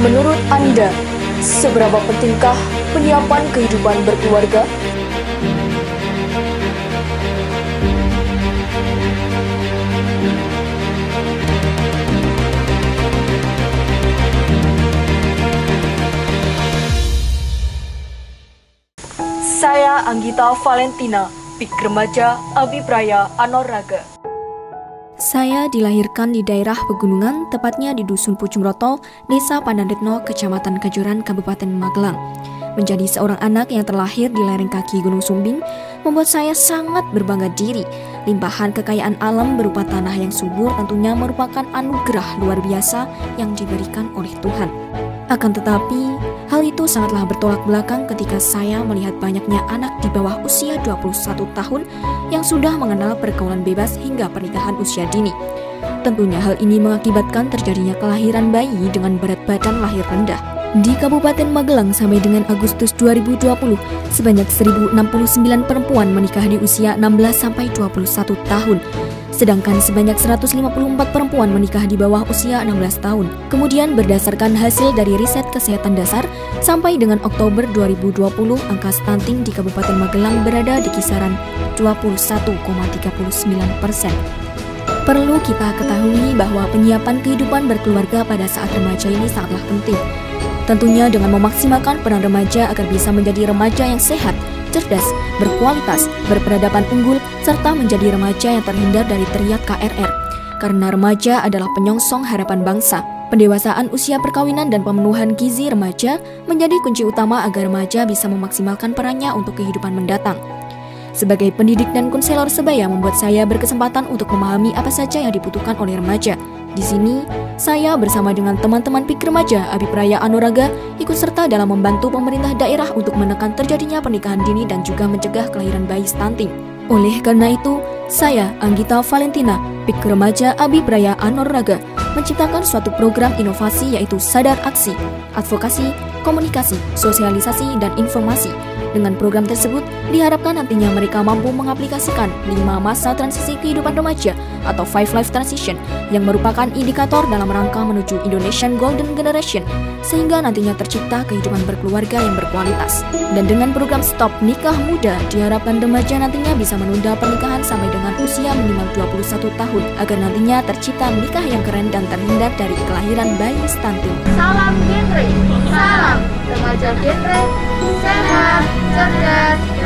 Menurut Anda, seberapa pentingkah penyiapan kehidupan berkeluarga? Saya Anggita Valentina, Pik Remaja Abipraya Anoraga. Saya dilahirkan di daerah pegunungan, tepatnya di Dusun Pucumroto, Desa Pandanretno, Kecamatan Kajuran, Kabupaten Magelang. Menjadi seorang anak yang terlahir di lereng kaki Gunung Sumbing membuat saya sangat berbangga diri. Limpahan kekayaan alam berupa tanah yang subur tentunya merupakan anugerah luar biasa yang diberikan oleh Tuhan. Akan tetapi, hal itu sangatlah bertolak belakang ketika saya melihat banyaknya anak di bawah usia 21 tahun yang sudah mengenal pergaulan bebas hingga pernikahan usia dini. Tentunya hal ini mengakibatkan terjadinya kelahiran bayi dengan berat badan lahir rendah. Di Kabupaten Magelang sampai dengan Agustus 2020, sebanyak 1069 perempuan menikah di usia 16 sampai 21 tahun sedangkan sebanyak 154 perempuan menikah di bawah usia 16 tahun. Kemudian berdasarkan hasil dari riset kesehatan dasar, sampai dengan Oktober 2020 angka stunting di Kabupaten Magelang berada di kisaran 21,39 persen. Perlu kita ketahui bahwa penyiapan kehidupan berkeluarga pada saat remaja ini sangatlah penting. Tentunya dengan memaksimalkan peran remaja agar bisa menjadi remaja yang sehat, cerdas, berkualitas, berperadaban unggul, serta menjadi remaja yang terhindar dari teriak KRR. Karena remaja adalah penyongsong harapan bangsa. Pendewasaan usia perkawinan dan pemenuhan gizi remaja menjadi kunci utama agar remaja bisa memaksimalkan perannya untuk kehidupan mendatang. Sebagai pendidik dan konselor sebaya membuat saya berkesempatan untuk memahami apa saja yang dibutuhkan oleh remaja. Di sini, saya bersama dengan teman-teman PIK Remaja Abipraya Anoraga ikut serta dalam membantu pemerintah daerah untuk menekan terjadinya pernikahan dini dan juga mencegah kelahiran bayi stunting. Oleh karena itu, saya, Anggita Valentina, PIK Remaja Abipraya Anoraga, menciptakan suatu program inovasi yaitu Sadar Aksi, Advokasi, Komunikasi, Sosialisasi, dan Informasi dengan program tersebut, diharapkan nantinya mereka mampu mengaplikasikan 5 masa transisi kehidupan remaja atau Five Life Transition yang merupakan indikator dalam rangka menuju Indonesian Golden Generation sehingga nantinya tercipta kehidupan berkeluarga yang berkualitas. Dan dengan program Stop Nikah Muda, diharapkan remaja nantinya bisa menunda pernikahan sampai dengan usia minimal 21 tahun agar nantinya tercipta nikah yang keren dan terhindar dari kelahiran bayi stunting. Salam genre, salam remaja genre, sehat, cerdas,